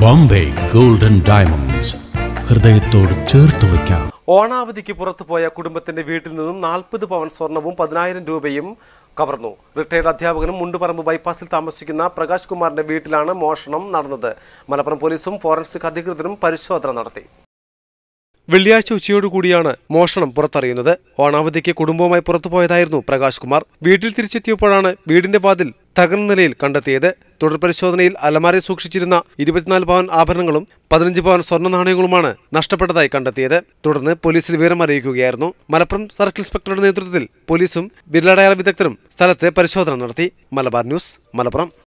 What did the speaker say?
Bombay golden diamonds. ഹൃദയത്തോട് ചേർത്ത് വയ്ക്കാം. ഓണാവധിക്ക് പുറത്തുപോയ കുടുംബത്തിന്റെ വീട്ടിൽ നിന്നും നാൽപ്പത് പവൻ സ്വർണവും പതിനായിരം രൂപയും കവർന്നു. റിട്ടയർഡ് അധ്യാപകനും മുണ്ടുപറമ്പ് ബൈപ്പാസിൽ താമസിക്കുന്ന പ്രകാശ് കുമാറിന്റെ വീട്ടിലാണ് മോഷണം നടന്നത്. മലപ്പുറം പോലീസും ഫോറൻസിക് അധികൃതരും പരിശോധന നടത്തി. വെള്ളിയാഴ്ച ഉച്ചയോടുകൂടിയാണ് മോഷണം പുറത്തറിയുന്നത്. ഓണാവധിക്ക് കുടുംബവുമായി പുറത്തുപോയതായിരുന്നു പ്രകാശ് കുമാർ. വീട്ടിൽ തിരിച്ചെത്തിയപ്പോഴാണ് വീടിന്റെ വാതിൽ തകർന്ന നിലയിൽ കണ്ടെത്തിയത്. തുടർ പരിശോധനയിൽ അലമാരയിൽ സൂക്ഷിച്ചിരുന്ന ഇരുപത്തിനാല് പവൻ ആഭരണങ്ങളും പതിനഞ്ച് പവൻ സ്വർണ നാണയങ്ങളുമാണ് നഷ്ടപ്പെട്ടതായി കണ്ടെത്തിയത്. തുടർന്ന് പോലീസിൽ വിവരം അറിയിക്കുകയായിരുന്നു. മലപ്പുറം സർക്കിൾ ഇൻസ്പെക്ടറുടെ നേതൃത്വത്തിൽ പോലീസും വിരലടയാള വിദഗ്ധരും സ്ഥലത്ത് പരിശോധന നടത്തി. മലബാർ ന്യൂസ് മലപ്പുറം.